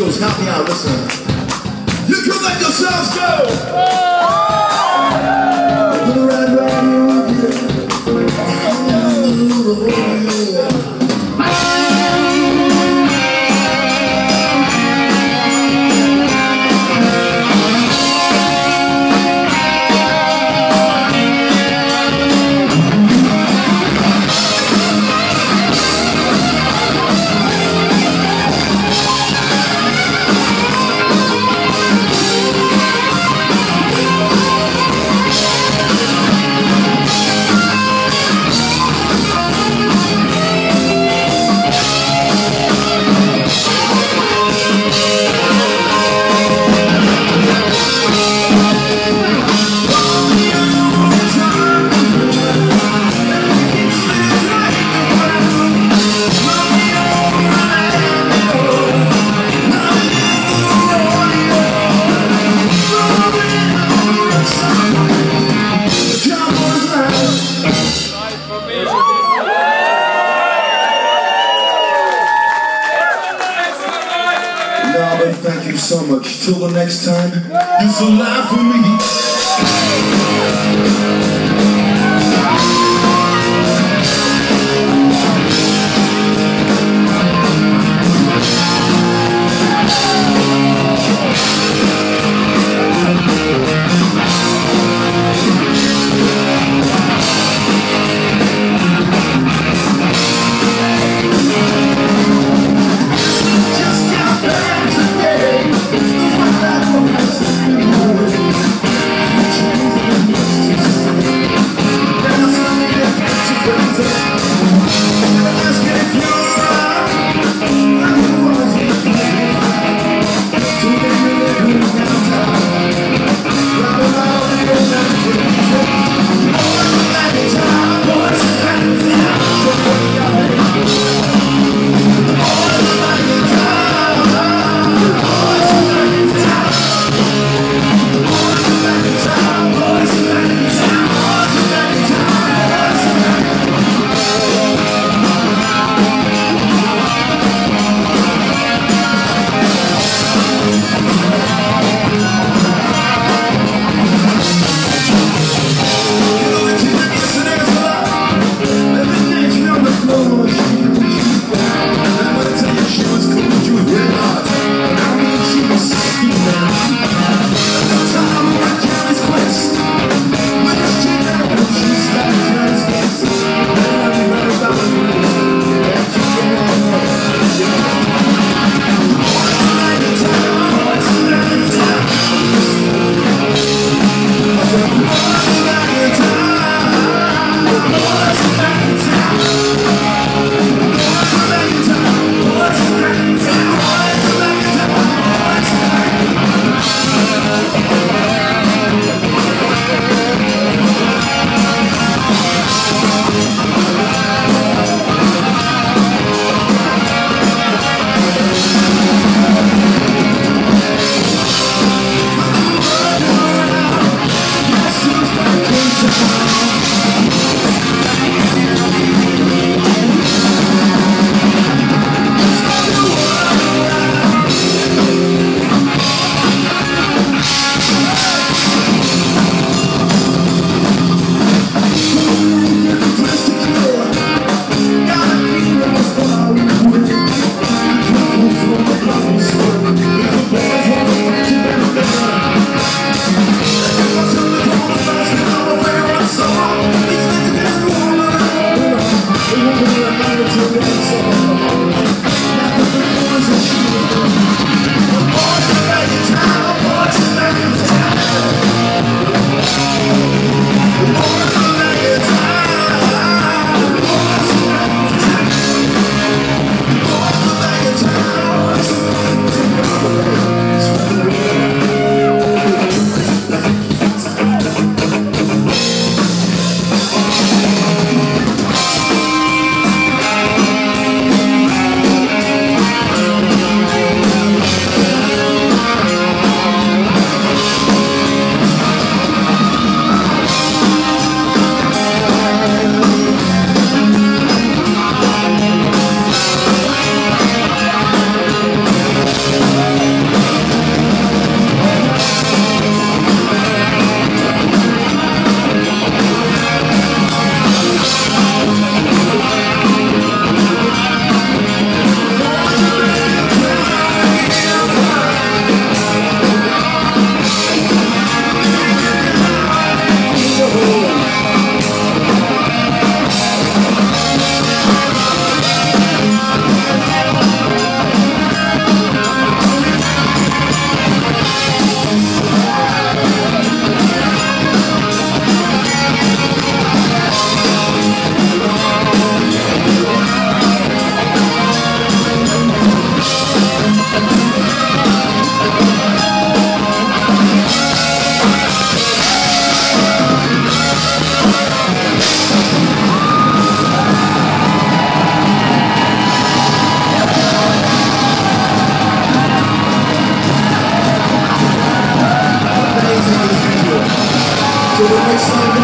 Eagles, help me out, listen. You can let yourselves go! So much. Till the next time, you so laugh for me. next time.